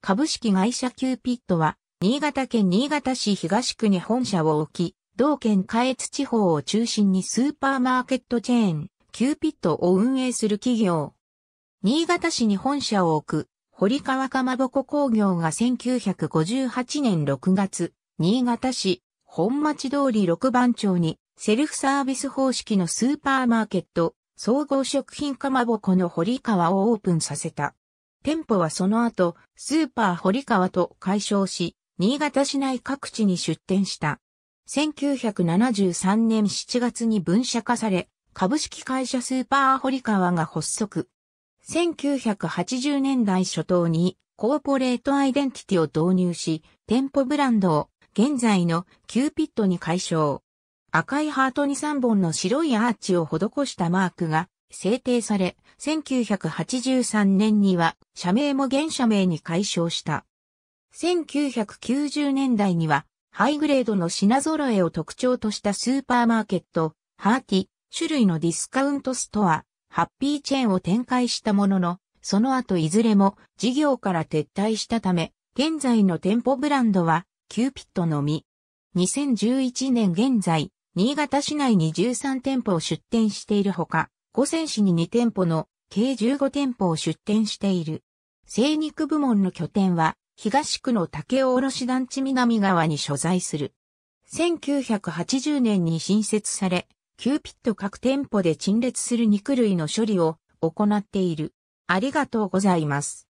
株式会社キューピットは、新潟県新潟市東区に本社を置き、同県下越地方を中心にスーパーマーケットチェーン、キューピットを運営する企業。新潟市に本社を置く、堀川かまぼこ工業が1958年6月、新潟市、本町通り6番町に、セルフサービス方式のスーパーマーケット、総合食品かまぼこの堀川をオープンさせた。店舗はその後、スーパー堀川と改称し、新潟市内各地に出店した。1973年7月に分社化され、株式会社スーパー堀川が発足。1980年代初頭にコーポレートアイデンティティを導入し、店舗ブランドを現在のキューピットに改称。赤いハートに3本の白いアーチを施したマークが制定され、1983年には社名も現社名に改称した。1990年代にはハイグレードの品揃えを特徴としたスーパーマーケット、ハーティ、種類のディスカウントストア、ハッピーチェーンを展開したものの、その後いずれも事業から撤退したため、現在の店舗ブランドはキューピットのみ。2011年現在、新潟市内に13店舗を出店しているほか、五泉市に2店舗の計15店舗を出店している。生肉部門の拠点は、東区の竹尾卸団地南側に所在する。1980年に新設され、キューピット各店舗で陳列する肉類の処理を行っている。ありがとうございます。